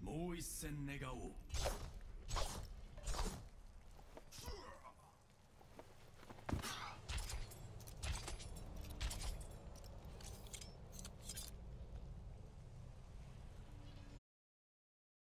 もう一戦願おう。